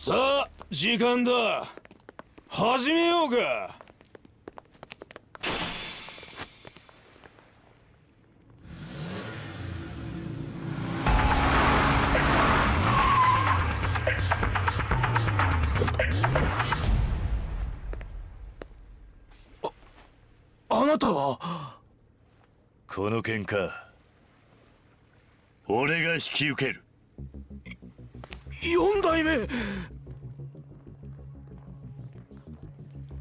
さあ時間だ。始めようか。ああなたは？この喧嘩俺が引き受ける。四代目。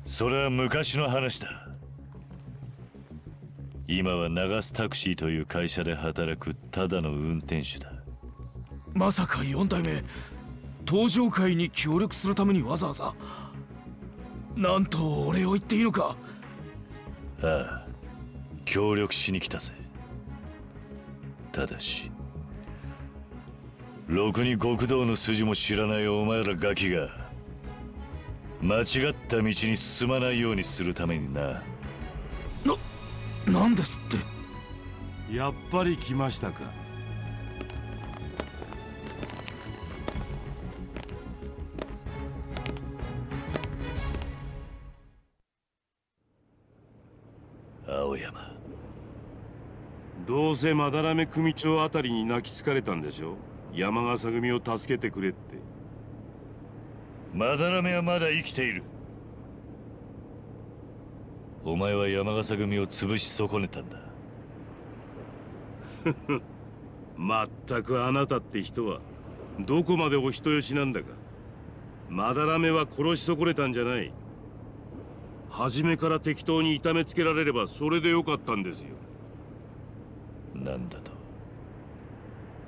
それは昔の話だ。今は流すタクシーという会社で働くただの運転手だ。まさか四代目。登場会に協力するためにわざわざ。なんとお礼を言っていいのか。ああ協力しに来たぜ。ただしろくに極道の筋も知らないお前らガキが間違った道に進まないようにするためにな。な、なんですって？やっぱり来ましたか。青山。どうせ斑目組長あたりに泣きつかれたんでしょ山笠組を助けてくれって。斑目はまだ生きている。お前は山笠組を潰し損ねたんだ。まったくあなたって人はどこまでお人よしなんだか。斑目は殺し損ねたんじゃない。初めから適当に痛めつけられればそれでよかったんですよ。なんだと？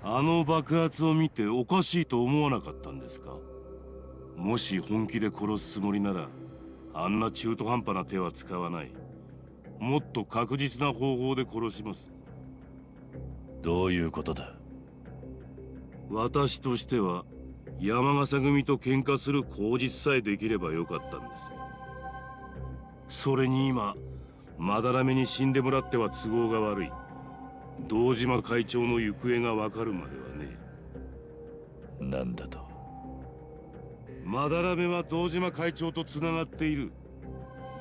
あの爆発を見ておかしいと思わなかったんですか？もし本気で殺すつもりならあんな中途半端な手は使わない。もっと確実な方法で殺します。どういうことだ？私としては山笠組と喧嘩する口実さえできればよかったんです。それに今斑目に死んでもらっては都合が悪い堂島会長の行方がわかるまではねなんだと？斑目は堂島会長とつながっている。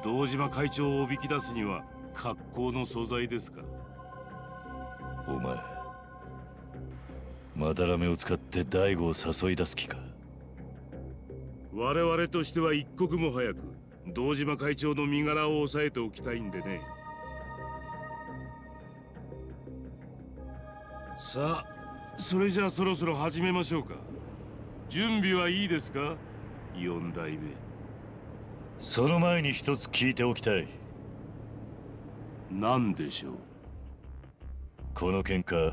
堂島会長をおびき出すには格好の素材ですから。お前斑目を使って大悟を誘い出す気か？我々としては一刻も早く堂島会長の身柄を押さえておきたいんでねさあそれじゃあそろそろ始めましょうか。準備はいいですか？四代目。その前に一つ聞いておきたい。何でしょう？この喧嘩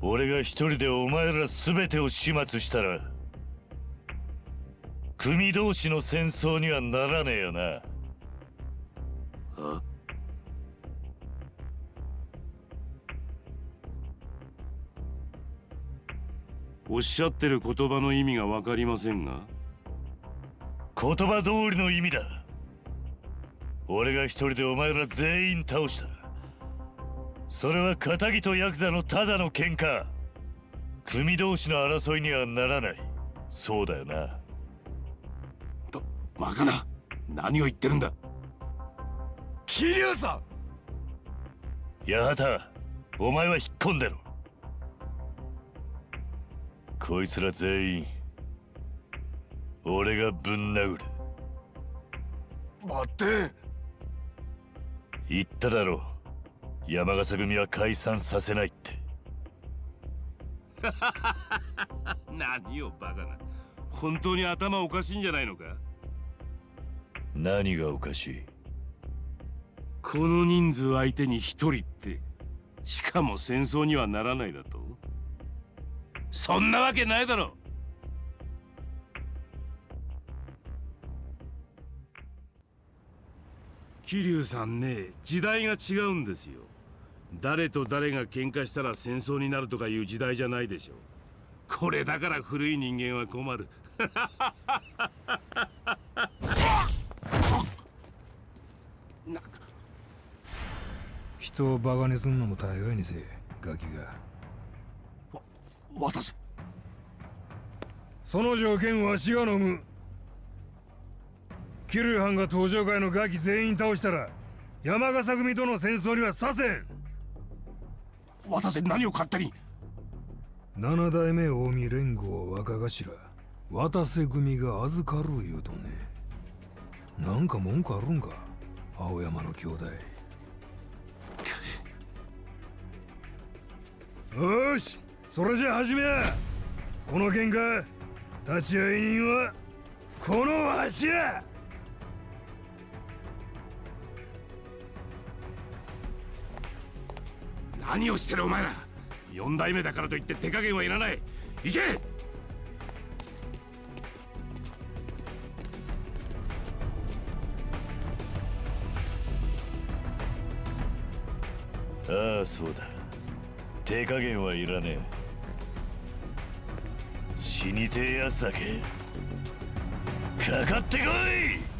俺が一人でお前ら全てを始末したら組同士の戦争にはならねえよな。あおっしゃってる言葉の意味が分かりませんが。言葉通りの意味だ。俺が一人でお前ら全員倒したら。それは仇とヤクザのただの喧嘩。組同士の争いにはならない。そうだよな。ババカな何を言ってるんだ？桐生さ八幡お前は引っ込んでろこいつら全員俺がぶん殴る。ん待って。言っただろう。山笠組は解散させないって。何をバカな。本当に頭おかしいんじゃないのか？何がおかしい？この人数相手に一人ってしかも戦争にはならないだと？そんなわけないだろ。桐生さんね時代が違うんですよ。誰と誰が喧嘩したら戦争になるとかいう時代じゃないでしょこれだから古い人間は困る。人をバカにすんのも大概にせえガキが。渡せ。その条件わしが飲むキルハンが登場会のガキ全員倒したら山笠組との戦争にはさせん。渡せ何を勝手に。七代目近江連合若頭。渡瀬組が預かる言うとね。なんか文句あるんか青山の兄弟。よしそれじゃ始め。やこの喧嘩立ち会い人はこのわしや。何をしてるお前ら。四代目だからといって手加減はいらない。行け。ああそうだ。手加減はいらねえ。死にてえやつだけ。かかってこい！